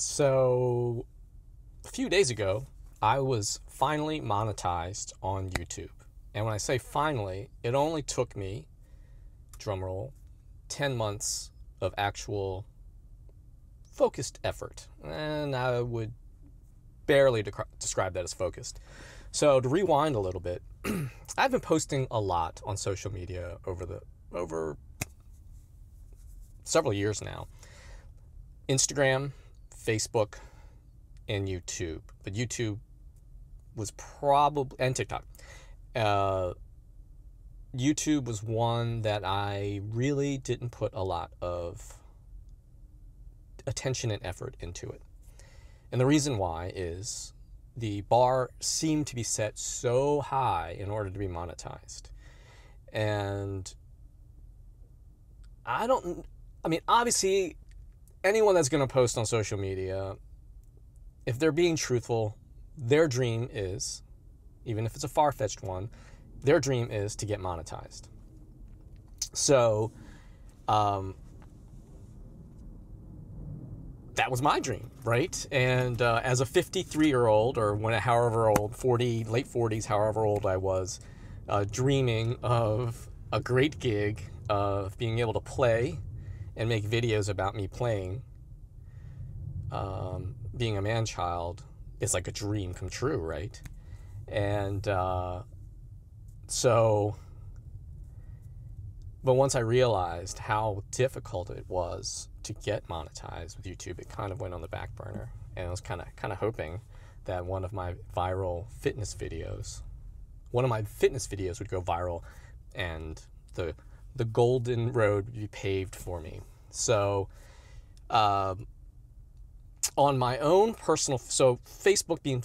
So, a few days ago, I was finally monetized on YouTube. And when I say finally, it only took me, drumroll, 10 months of actual focused effort. And I would barely de- describe that as focused. So to rewind a little bit, I've been posting a lot on social media over the over several years now. Instagram, Facebook, and YouTube. But YouTube was probably and TikTok. Uh, YouTube was one that I really didn't put a lot of attention and effort into it. And the reason why is the bar seemed to be set so high in order to be monetized. And I don't, I mean, obviously, anyone that's going to post on social media, if they're being truthful, their dream is, even if it's a far fetched one, their dream is to get monetized. So, um, that was my dream, right? And uh, as a 53 year old, or when however old, 40, late 40s, however old I was, uh, dreaming of a great gig of being able to play and make videos about me playing, um, being a man child is like a dream come true, right? And uh, so, but once I realized how difficult it was to get monetized with YouTube, it kind of went on the back burner. And I was kind of kind of hoping that one of my viral fitness videos, one of my fitness videos would go viral, and the the golden road would be paved for me. So, um, on my own personal, so Facebook being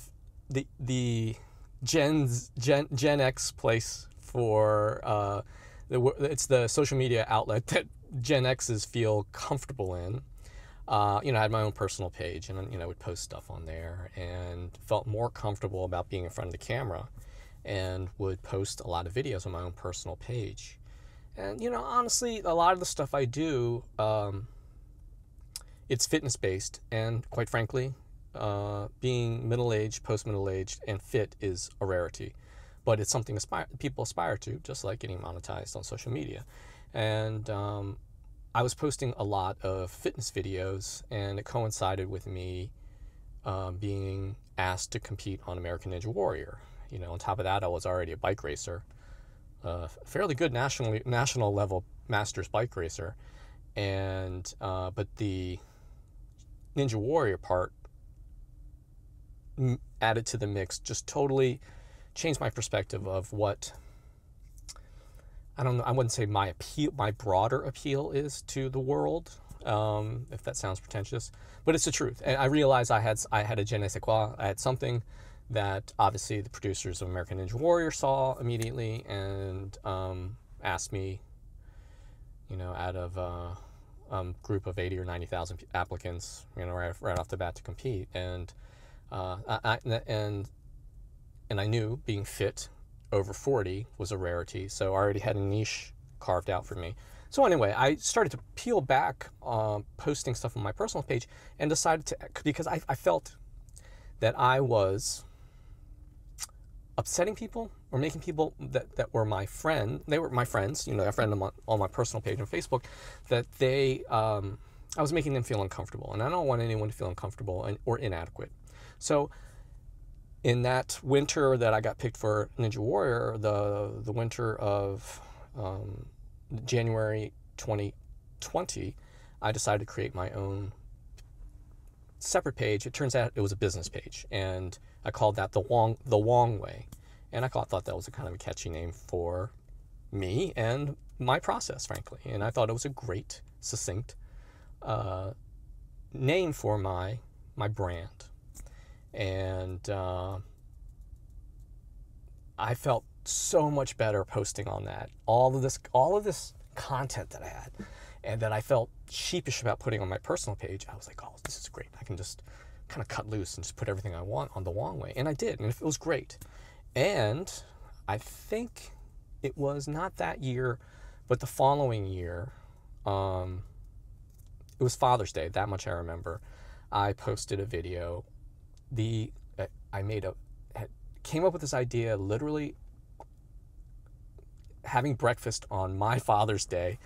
the the Gen's Gen Gen X place for uh, the, it's the social media outlet that Gen X's feel comfortable in. Uh, you know, I had my own personal page and, you know, I would post stuff on there and felt more comfortable about being in front of the camera and would post a lot of videos on my own personal page. And, you know, honestly, a lot of the stuff I do, um, it's fitness based. And quite frankly, uh, being middle aged, post middle aged, and fit is a rarity. But it's something aspire, people aspire to, just like getting monetized on social media. And um, I was posting a lot of fitness videos, and it coincided with me um, being asked to compete on American Ninja Warrior. You know, on top of that, I was already a bike racer, a fairly good national national level masters bike racer, and uh, but the Ninja Warrior part added to the mix just totally changed my perspective of what I don't know. I wouldn't say my appeal, my broader appeal is to the world, um, if that sounds pretentious, but it's the truth. And I realized I had I had a je ne sais quoi. I had something that obviously the producers of American Ninja Warrior saw immediately and um, asked me, you know, out of a um, group of eighty or ninety thousand applicants, you know, right, right off the bat to compete, and uh, I, and and I knew being fit over 40 was a rarity, so I already had a niche carved out for me. So anyway, I started to peel back um, posting stuff on my personal page and decided to because I, I felt that I was upsetting people or making people that, that were my friend they were my friends you know a friend on my, on my personal page on facebook that they um, i was making them feel uncomfortable. And i don't want anyone to feel uncomfortable and, or inadequate. So in that winter that I got picked for Ninja Warrior, the the winter of um, January 2020, I decided to create my own separate page. It turns out it was a business page, and I called that the Wong the Wong Way, and I thought, that was a kind of a catchy name for me and my process, frankly. And I thought it was a great, succinct uh, name for my my brand and uh, I felt so much better posting on that. All of this, all of this content that I had, and that I felt sheepish about putting on my personal page. I was like, oh, this is great. I can just kind of cut loose and just put everything I want on the Wong way, and I did, and it was great. And I think it was not that year, but the following year. Um, it was Father's Day. That much I remember. I posted a video. The I made a came up with this idea literally having breakfast on my Father's Day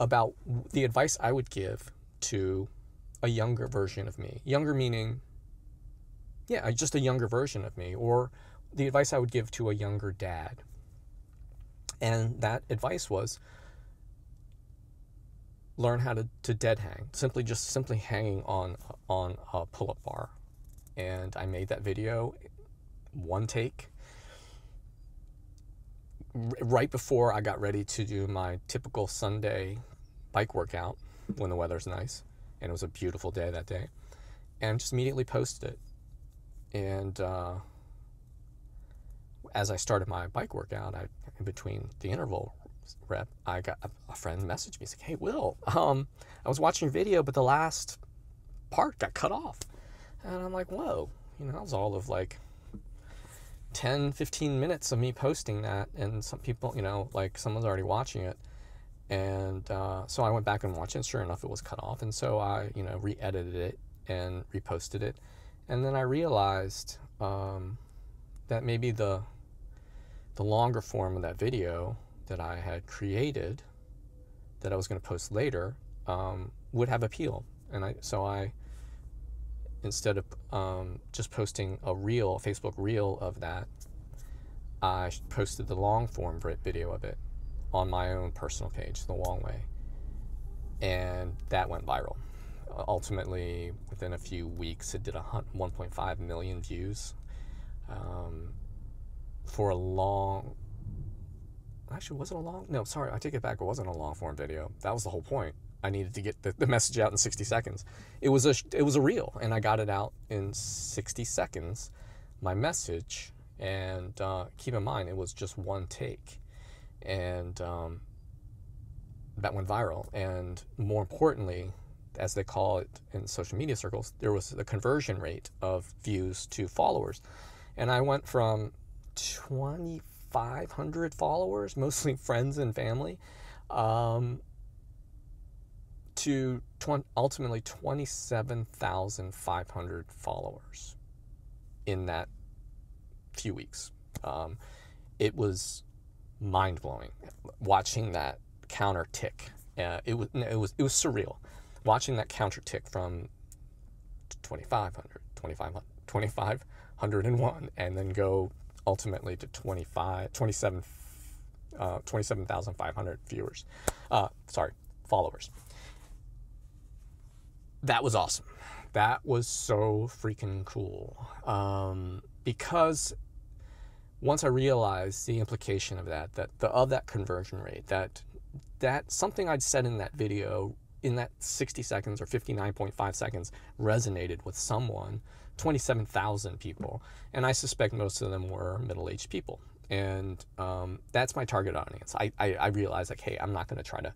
about the advice I would give to a younger version of me. Younger meaning, yeah, just a younger version of me, or the advice I would give to a younger dad. And that advice was learn how to, to dead hang, simply just simply hanging on on a pull-up bar. And I made that video one take right before I got ready to do my typical Sunday bike workout when the weather's nice, and it was a beautiful day that day, and just immediately posted it. And uh, as I started my bike workout, I in between the interval rep, I got a, a friend messaged me. He's like, "Hey, Will, um, I was watching your video, but the last part got cut off," and I'm like, "Whoa!" You know, that was all of like 10, 15 minutes of me posting that, and some people, you know, like someone's already watching it. And uh, so I went back and watched it. Sure enough, it was cut off. And so I, you know, re edited it and reposted it. And then I realized um, that maybe the, the longer form of that video that I had created, that I was going to post later, um, would have appeal. And I, so I, instead of um, just posting a reel, a Facebook reel of that, I posted the long form video of it on my own personal page, The Wong Way. And that went viral. Ultimately, within a few weeks, it did a 1.5 million views. Um, for a long, actually, was it a long? No, sorry, I take it back. It wasn't a long form video. That was the whole point. I needed to get the, the message out in 60 seconds. It was a it was a reel, and I got it out in 60 seconds. My message, and uh, keep in mind, it was just one take, and um, that went viral. And more importantly, as they call it in social media circles, there was the conversion rate of views to followers, and I went from 2,500 followers, mostly friends and family. Um, to ultimately 27,500 followers in that few weeks. Um, it was mind blowing watching that counter tick. Uh, it was it was it was surreal watching that counter tick from 2,500, 2,500, 2,501, and then go ultimately to 25, 27, uh, 27,500 viewers. Uh, sorry, followers that was awesome. That was so freaking cool. Um, because once I realized the implication of that, that the of that conversion rate, that that something I'd said in that video in that 60 seconds or 59.5 seconds resonated with someone, 27,000 people, and I suspect most of them were middle-aged people, and um, that's my target audience. I I, I realized like, hey, I'm not going to try to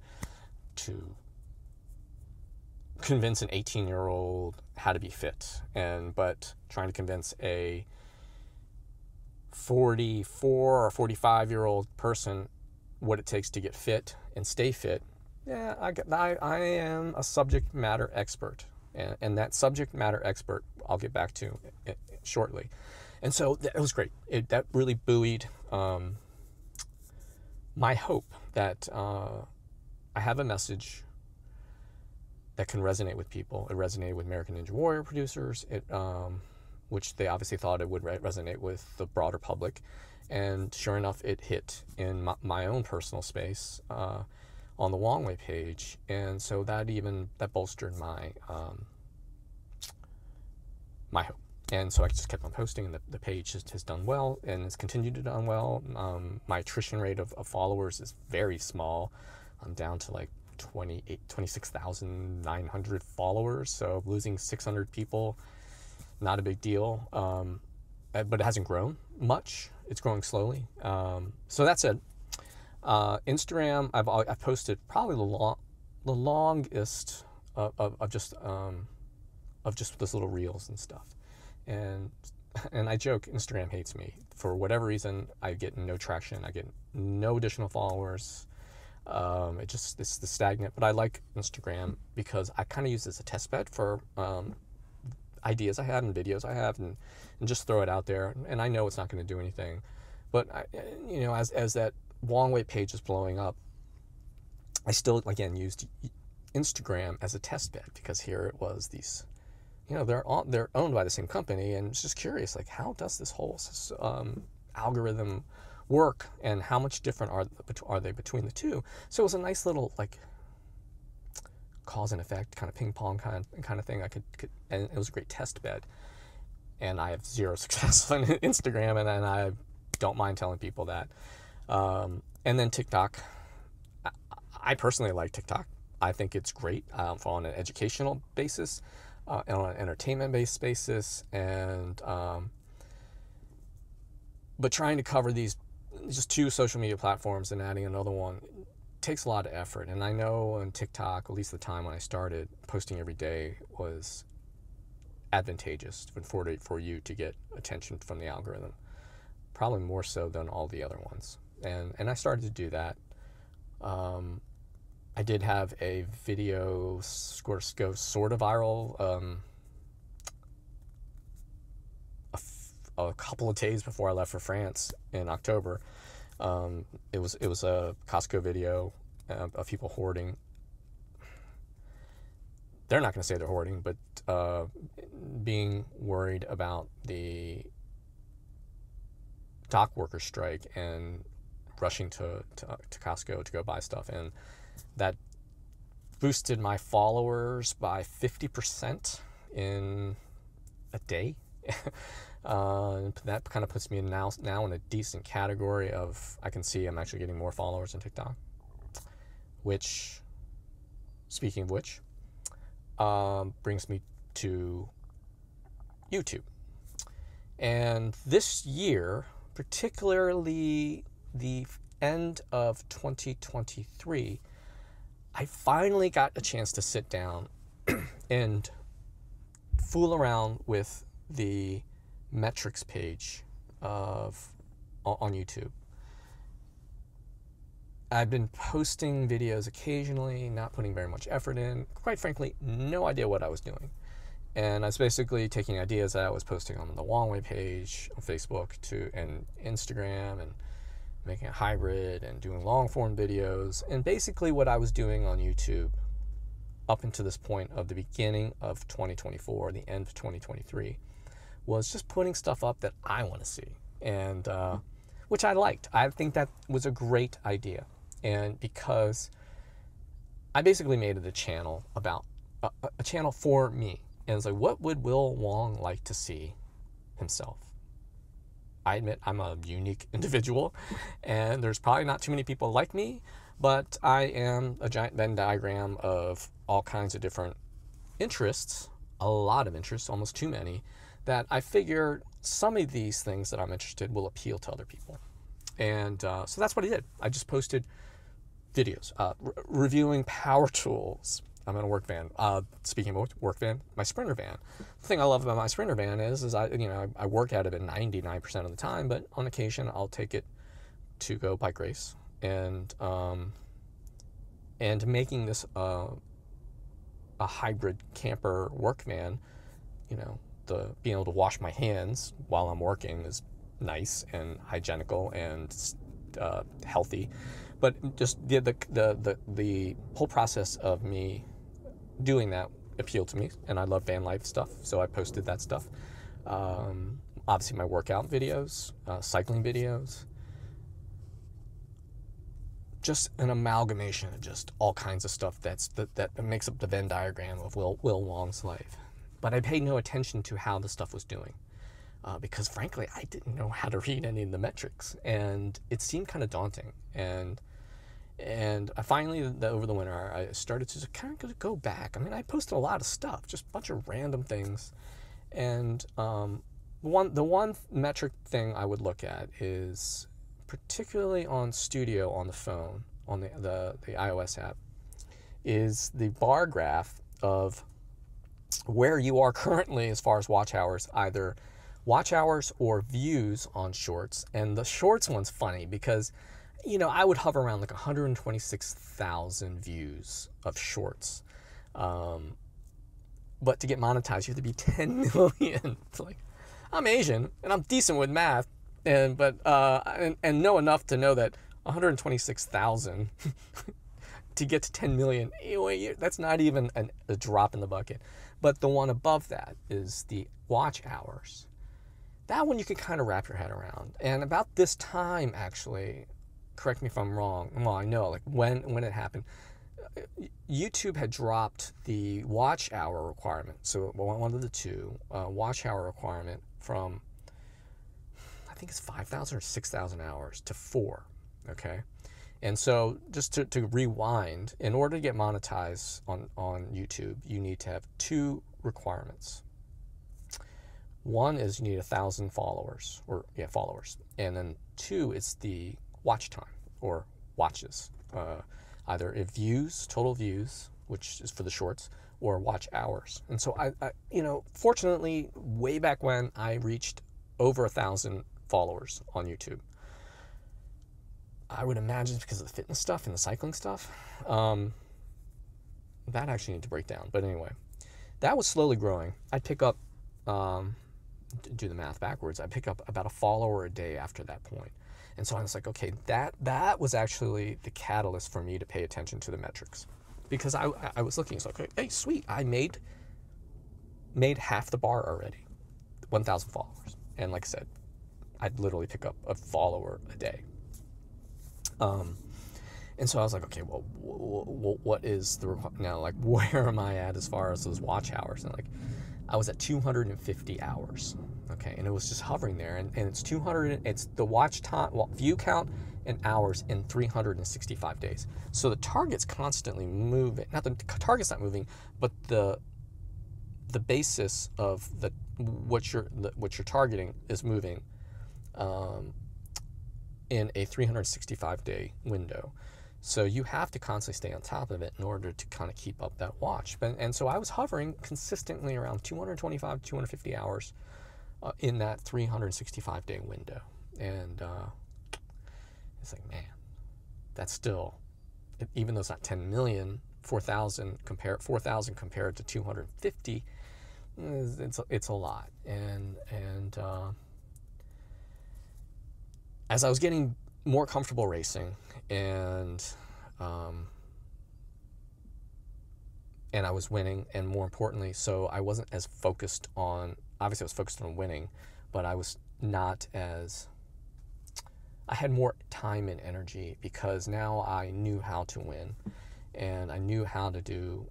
to convince an 18 year old how to be fit. And but trying to convince a 44 or 45 year old person what it takes to get fit and stay fit yeah i, I, I am a subject matter expert and, and that subject matter expert i'll get back to shortly and so it was great it, that really buoyed um, my hope that uh, i have a message that can resonate with people. It resonated with American Ninja Warrior producers, it, um, which they obviously thought it would re- resonate with the broader public. And sure enough, it hit in my, my own personal space uh, on the Wong Way page, and so that even that bolstered my um, my hope. And so I just kept on posting, and the, the page has, has done well and has continued to done well. Um, my attrition rate of, of followers is very small. I'm down to like 26,900 followers. So losing 600 people, not a big deal. Um, but it hasn't grown much. It's growing slowly. Um, so that said, uh, Instagram, I've, I've posted probably the, long, the longest of, of, of just um, of just those little reels and stuff. And and I joke, Instagram hates me for whatever reason. I get no traction. I get no additional followers. Um, it just it's the stagnant, but I like Instagram because I kind of use it as a test bed for um, ideas I have and videos I have and, and just throw it out there. And I know it's not going to do anything. But, I, you know, as, as that Wong Way page is blowing up, I still, again, used Instagram as a test bed because here it was these, you know, they're, all, they're owned by the same company. And it's just curious, like, how does this whole um, algorithm work and how much different are, are they between the two? So it was a nice little, like, cause and effect kind of ping pong kind of, kind of thing. I could, could and it was a great test bed. And I have zero success on Instagram, and, and I don't mind telling people that. Um, and then TikTok. I, I, personally like TikTok. I think it's great um, on an educational basis, uh, and on an entertainment based basis, and um, but trying to cover these just two social media platforms and adding another one takes a lot of effort. And I know on TikTok, at least the time when I started posting every day, was advantageous for, for you to get attention from the algorithm. Probably more so than all the other ones. And, and I started to do that. Um, I did have a video sort go sort of viral um, a couple of days before I left for France in October um, it was it was a Costco video uh, of people hoarding. They're not going to say they're hoarding, but uh, being worried about the dock worker strike and rushing to, to, to Costco to go buy stuff, and that boosted my followers by fifty percent in a day. Uh, that kind of puts me now now in a decent category of I can see I'm actually getting more followers on TikTok. Which, speaking of which, um, brings me to YouTube. And this year, particularly the end of 2023, I finally got a chance to sit down and fool around with the metrics page of on YouTube. I've been posting videos occasionally, not putting very much effort in. Quite frankly, no idea what I was doing. And I was basically taking ideas that I was posting on the Wong Way page on Facebook to and Instagram and making a hybrid and doing long form videos. And basically what I was doing on YouTube up until this point of the beginning of 2024, the end of 2023 was just putting stuff up that I want to see, and uh, which I liked. I think that was a great idea, and because I basically made it a channel about a, a channel for me, and it's like, what would Will Wong like to see himself? I admit I'm a unique individual, and there's probably not too many people like me, but I am a giant Venn diagram of all kinds of different interests, a lot of interests, almost too many, that I figure some of these things that I'm interested will appeal to other people. And uh, so that's what I did. I just posted videos uh, re- reviewing power tools. I'm in a work van. Uh, speaking of work van, my Sprinter van. The thing I love about my Sprinter van is, is I, you know, I, work out of it 99% of the time, but on occasion I'll take it to go bike race, and um, and making this uh, a hybrid camper work van, you know, the being able to wash my hands while I'm working is nice and hygienical and uh, healthy. But just the the the the whole process of me doing that appealed to me, and I love van life stuff, so I posted that stuff. Um, obviously, my workout videos, uh, cycling videos, just an amalgamation of just all kinds of stuff that's that, that makes up the Venn diagram of Will Will Wong's life. But I paid no attention to how the stuff was doing. Uh, because frankly, I didn't know how to read any of the metrics, and it seemed kind of daunting. And and I finally, the, over the winter, I started to kind of go back. I mean, I posted a lot of stuff, just a bunch of random things, and um, one the one metric thing I would look at is particularly on Studio on the phone on the the, the iOS app is the bar graph of where you are currently as far as watch hours, either watch hours or views on shorts. And the shorts one's funny because, you know, I would hover around like 126,000 views of shorts. Um, but to get monetized, you have to be 10 million. It's like, I'm Asian and I'm decent with math, and but uh, and, and know enough to know that 126,000 to get to 10 million, that's not even an, a drop in the bucket. But the one above that is the watch hours. That one you can kind of wrap your head around. And about this time, actually, correct me if I'm wrong. Well, I know like when when it happened. YouTube had dropped the watch hour requirement. So one of the two uh, watch hour requirement from I think it's 5,000 or 6,000 hours to four. Okay. And so just to, to rewind, in order to get monetized on, on YouTube, you need to have two requirements. One is you need a thousand followers or yeah, followers. And then two, it's the watch time or watches. Uh, either views, total views, which is for the shorts, or watch hours. And so I, I, you know, fortunately, way back when I reached over a thousand followers on YouTube. I would imagine because of the fitness stuff and the cycling stuff. Um, that actually need to break down. But anyway, that was slowly growing. I'd pick up, um, do the math backwards. I'd pick up about a follower a day after that point. And so I was like, okay, that that was actually the catalyst for me to pay attention to the metrics, because I I was looking, it's like, hey, sweet, I made made half the bar already, 1,000 followers, and like I said, I'd literally pick up a follower a day. Um, and so I was like, okay, well, what is the now? Like, where am I at as far as those watch hours? And like, I was at 250 hours. Okay, and it was just hovering there, and, and it's 200. It's the watch time, well, view count, and hours in 365 days. So the target's constantly moving. Not the target's not moving, but the the basis of the what you're the, what you're targeting is moving um, in a 365 day window. So you have to constantly stay on top of it in order to kind of keep up that watch. But, and so I was hovering consistently around 225, 250 hours uh, in that 365 day window. And uh, it's like, man, that's still, even though it's not 10 million, 4,000 compare 4,000 compared to 250, it's it's a lot. And and uh, as I was getting more comfortable racing and um, and I was winning, and more importantly, so I wasn't as focused on. Obviously, I was focused on winning, but I was not as. I had more time and energy because now I knew how to win, and I knew how to do,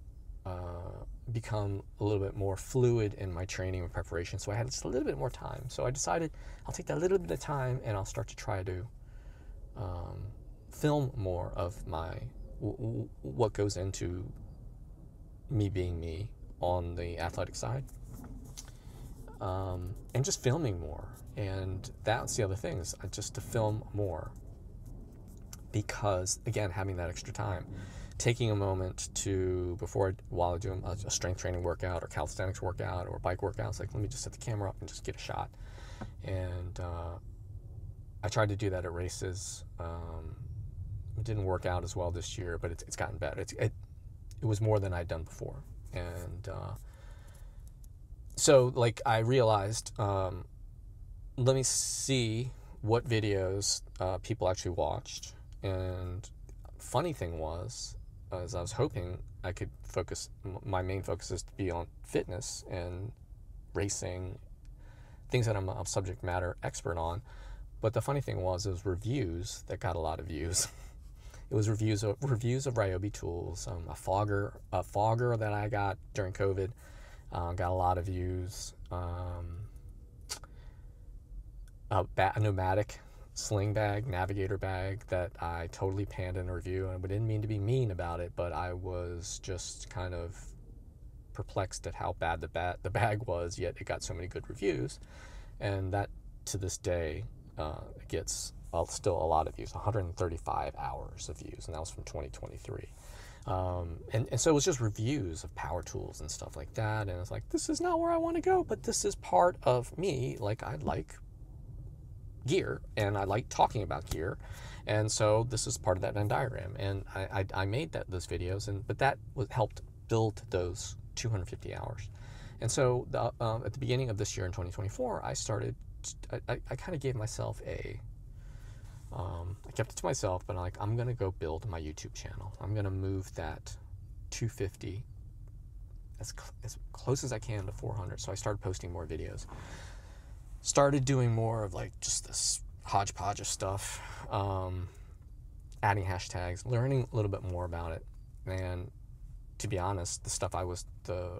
uh, become a little bit more fluid in my training and preparation. So I had just a little bit more time. So I decided I'll take that little bit of time and I'll start to try to um, film more of my w- what goes into me being me on the athletic side um, and just filming more and that's the other thing is just to film more because again having that extra time taking a moment to before while I do a strength training workout or calisthenics workout or bike workouts like let me just set the camera up and just get a shot and uh, I tried to do that at races um, it didn't work out as well this year, but it's, it's gotten better. It's, it, it was more than I'd done before. And uh, so, like, I realized um, let me see what videos uh, people actually watched. And funny thing was, as I was hoping I could focus, my main focus is to be on fitness and racing, things that I'm a subject matter expert on. But the funny thing was, it was reviews that got a lot of views. It was reviews of reviews of Ryobi tools. Um, a fogger, a fogger that I got during COVID, uh, got a lot of views. Um, a, ba- a Nomatic sling bag, navigator bag that I totally panned in a review, and I didn't mean to be mean about it, but I was just kind of perplexed at how bad the, ba- the bag was. Yet it got so many good reviews, and that to this day uh, gets uh, still a lot of views 135 hours of views and that was from 2023 um, and, and so it was just reviews of power tools and stuff like that. And it's like this is not where i want to go but this is part of me. Like i like gear and i like talking about gear. And so this is part of that venn diagram. And i, I, I made that those videos and but that was helped build those 250 hours. And so the, uh, at the beginning of this year in 2024, I started, I, I, I kind of gave myself a, um, I kept it to myself, but I'm like, I'm going to go build my YouTube channel. I'm going to move that 250 as, cl- as close as I can to 400. So I started posting more videos. Started doing more of like just this hodgepodge of stuff, um, adding hashtags, learning a little bit more about it. And to be honest, the stuff I was the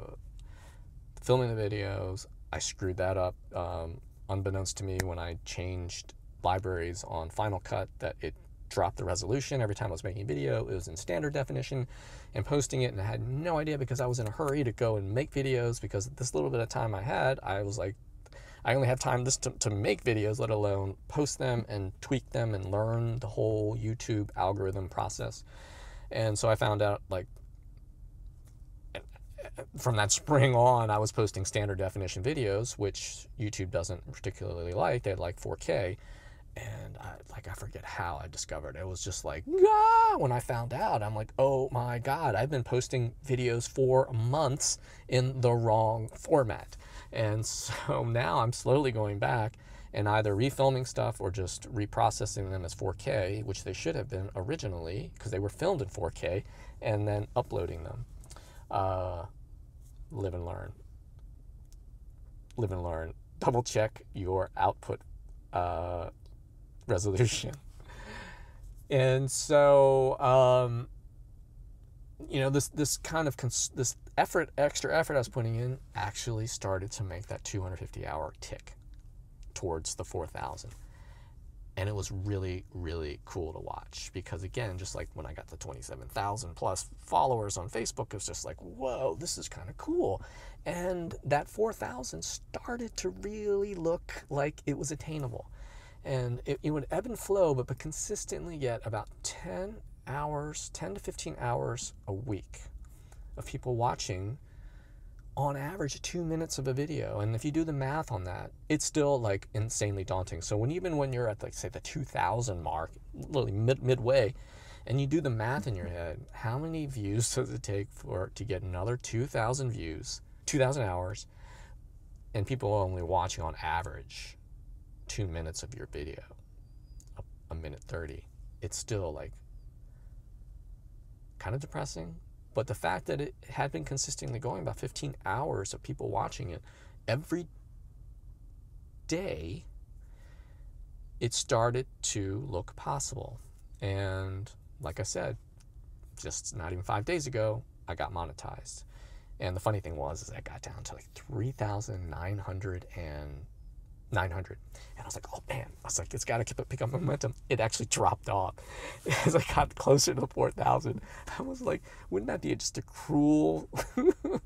filming the videos, I screwed that up. Um, unbeknownst to me, when I changed libraries on Final Cut, that it dropped the resolution every time I was making a video. It was in standard definition and posting it, and I had no idea because I was in a hurry to go and make videos because this little bit of time I had, I was like, I only have time just to, to make videos, let alone post them and tweak them and learn the whole YouTube algorithm process. And so I found out like from that spring on, I was posting standard definition videos, which YouTube doesn't particularly like. They like 4K, and I, like I forget how I discovered it. was just like ah! when I found out. I'm like, oh my god, I've been posting videos for months in the wrong format, and so now I'm slowly going back and either refilming stuff or just reprocessing them as 4K, which they should have been originally because they were filmed in 4K, and then uploading them. Uh, live and learn. Live and learn. Double check your output uh, resolution. And so, um, you know, this this kind of cons- this effort, extra effort I was putting in, actually started to make that 250 hour tick towards the 4,000 and it was really really cool to watch because again just like when i got the 27000 plus followers on facebook it was just like whoa this is kind of cool. And that 4000 started to really look like it was attainable and it, it would ebb and flow but, but consistently get about 10 hours 10 to 15 hours a week of people watching on average two minutes of a video. And if you do the math on that it's still like insanely daunting. So when even when you're at like say the 2000 mark literally mid, midway and you do the math in your head how many views does it take for to get another 2000 views 2000 hours and people only watching on average two minutes of your video a, minute 30 it's still like kind of depressing but the fact that it had been consistently going about 15 hours of people watching it every day, it started to look possible. And like I said, just not even five days ago, I got monetized. And the funny thing was, is I got down to like 3,900 and 900. And I was like, oh man, I was like, it's got to pick up momentum. It actually dropped off as I got closer to 4,000. I was like, wouldn't that be just a cruel, uh,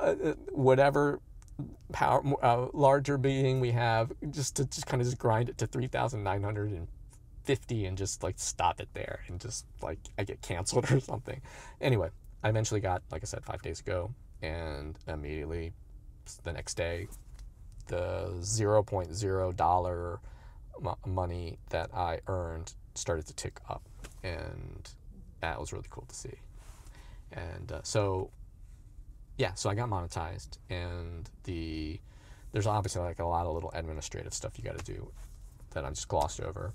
uh, whatever power, uh, larger being we have, just to just kind of just grind it to 3,950 and just like stop it there and just like I get canceled or something. Anyway, I eventually got, like I said, five days ago and immediately the next day the 0.0 dollar money that I earned started to tick up, and that was really cool to see. And uh, so, yeah, so I got monetized, and the there's obviously like a lot of little administrative stuff you got to do that I'm just glossed over.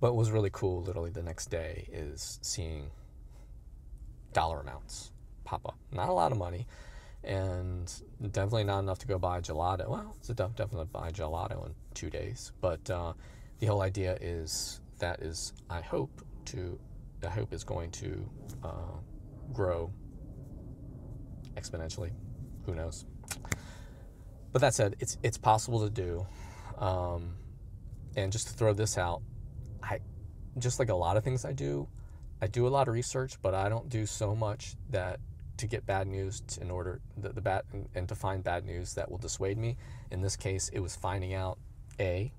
But what was really cool, literally the next day, is seeing dollar amounts pop up. Not a lot of money, and definitely not enough to go buy gelato. Well, it's definitely buy gelato in two days, but uh, the whole idea is that is I hope to I hope is going to uh, grow exponentially. Who knows? But that said, it's it's possible to do. Um, and just to throw this out, I just like a lot of things I do, I do a lot of research, but I don't do so much that to get bad news in order the, the bad and to find bad news that will dissuade me. In this case, it was finding out a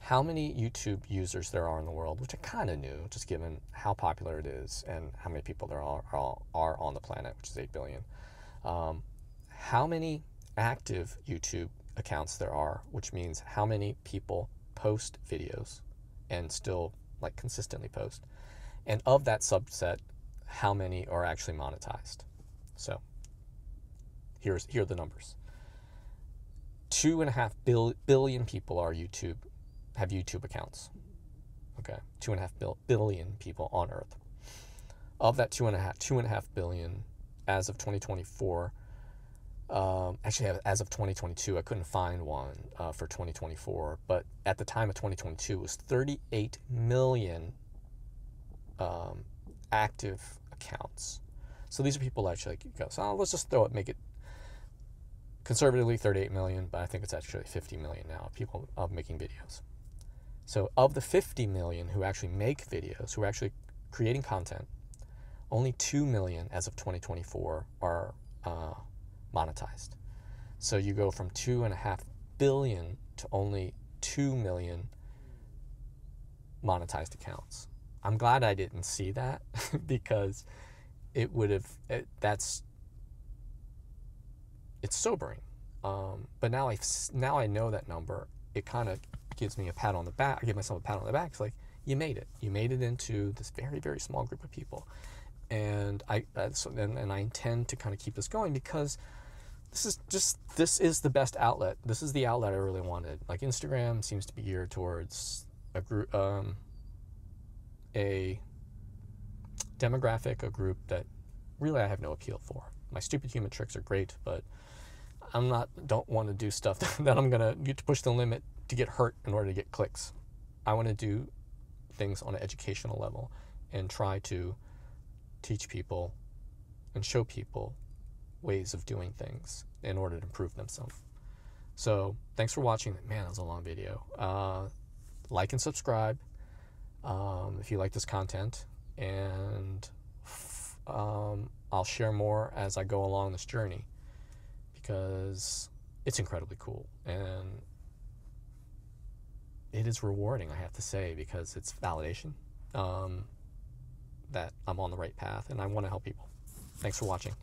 how many YouTube users there are in the world, which I kind of knew, just given how popular it is and how many people there are are, are on the planet, which is eight billion. Um, how many active YouTube accounts there are, which means how many people post videos and still like consistently post, and of that subset, how many are actually monetized. So here's here are the numbers. Two and a half bil- billion people are YouTube have YouTube accounts. Okay, two and a half bil- billion people on Earth. Of that two and a half two and a half billion, as of 2024. Um, actually, as of 2022, I couldn't find one uh, for 2024, but at the time of 2022, it was 38 million um, active accounts. So these are people actually go, so let's just throw it, make it conservatively 38 million, but I think it's actually 50 million now people of making videos. So of the 50 million who actually make videos, who are actually creating content, only 2 million as of 2024 are uh, monetized. So you go from two and a half billion to only 2 million monetized accounts. I'm glad I didn't see that because it would have it, that's it's sobering. Um, but now I now I know that number. It kind of gives me a pat on the back. I give myself a pat on the back. It's like you made it. You made it into this very very small group of people, and I uh, so, and, and I intend to kind of keep this going because this is just this is the best outlet. This is the outlet I really wanted. Like Instagram seems to be geared towards a group. Um, a demographic, a group that really I have no appeal for. My stupid human tricks are great, but I'm not don't want to do stuff that I'm gonna get to push the limit to get hurt in order to get clicks. I want to do things on an educational level and try to teach people and show people ways of doing things in order to improve themselves. So thanks for watching. Man, that was a long video. Uh, like and subscribe um, if you like this content, and um, I'll share more as I go along this journey because it's incredibly cool and it is rewarding, I have to say, because it's validation um, that I'm on the right path and I want to help people. Thanks for watching.